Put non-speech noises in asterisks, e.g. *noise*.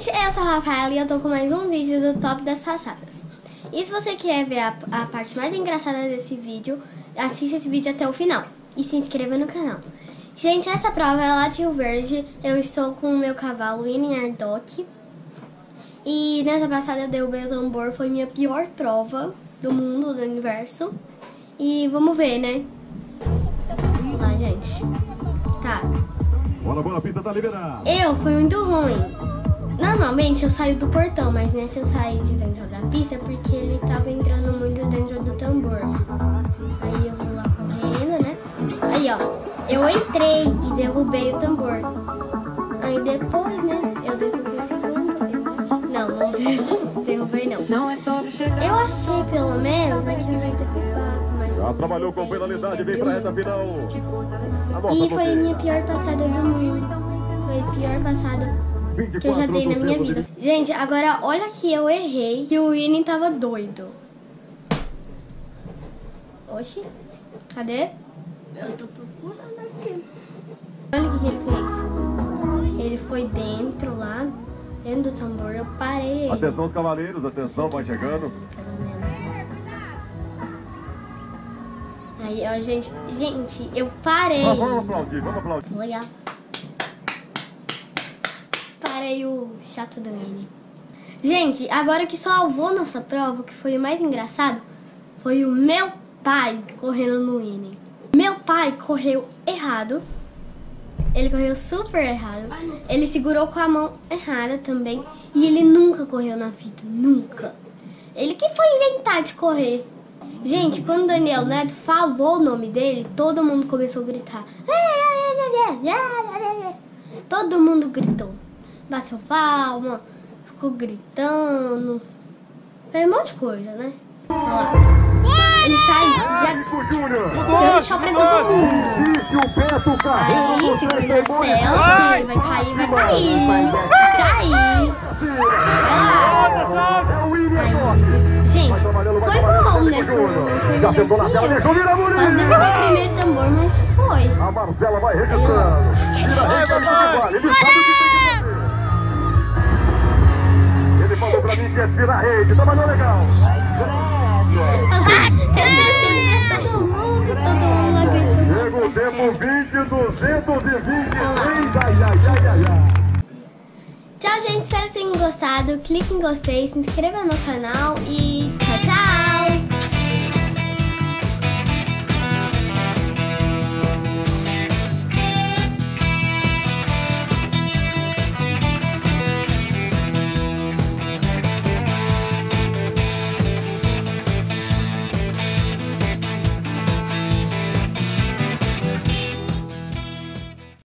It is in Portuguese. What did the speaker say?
gente, eu sou a Rafaela e eu tô com mais um vídeo do Top das Passadas. E se você quer ver a, a parte mais engraçada desse vídeo, assista esse vídeo até o final e se inscreva no canal. Gente, essa prova é lá de Rio Verde, eu estou com o meu cavalo Winning Ardoc. E nessa passada eu derrubei o tambor, foi minha pior prova do mundo, do universo. E vamos ver, né? Vamos lá, gente. Tá. Bola, bola, pista tá liberada. Eu fui muito ruim. Normalmente eu saio do portão, mas nesse eu saí de dentro da pista porque ele tava entrando muito dentro do tambor. Aí eu vou lá correndo, né? Aí ó, eu entrei e derrubei o tambor. Aí depois, né, eu derrubei o segundo. Não, não *laughs* derrubei não. Não é chegar. Eu achei pelo menos aqui eu ia derrubar, mas Já trabalhou com penalidade, vem pra reta final. E foi a minha pior passada do mundo. Foi a pior passada que eu já 24 dei na minha vida. de- Gente, agora olha que eu errei que o Winnie tava doido. Oxi, cadê? Eu tô procurando aqui. Olha o que, que ele fez. Ele foi dentro lá, dentro do tambor, eu parei ele. Atenção os cavaleiros, atenção, vai chegando. Aí, ó, gente, gente, eu parei. Vamos, vamos aplaudir, vamos aplaudir. Legal. Parei o chato do Winnie. Gente, agora que salvou nossa prova, o que foi o mais engraçado, foi o meu pai correndo no Winnie. Meu pai correu errado. Ele correu super errado. Ele segurou com a mão errada também. E ele nunca correu na fita. Nunca. Ele que foi inventar de correr. Gente, quando Daniel Neto falou o nome dele, todo mundo começou a gritar. *laughs* Todo mundo gritou. Bateu palma, ficou gritando. Fez um monte de coisa, né? Olha lá. Ele saiu, já deu tchau pra todo mundo. Carreiro. Aí, segura na cela, que vai cair, vai cair. Vai cair. O William Aí, gente, foi bom, né? Foi um momento virar Quase derrubei o primeiro tambor, mas foi. A Marcela vai registrando. Tira a falou pra mim que é tirar a rede. Trabalhou legal. Tempo 20, 223. Ai, ai, ai, ai, ai. Tchau, gente. Espero que tenham gostado. Clique em gostei, se inscreva no canal e.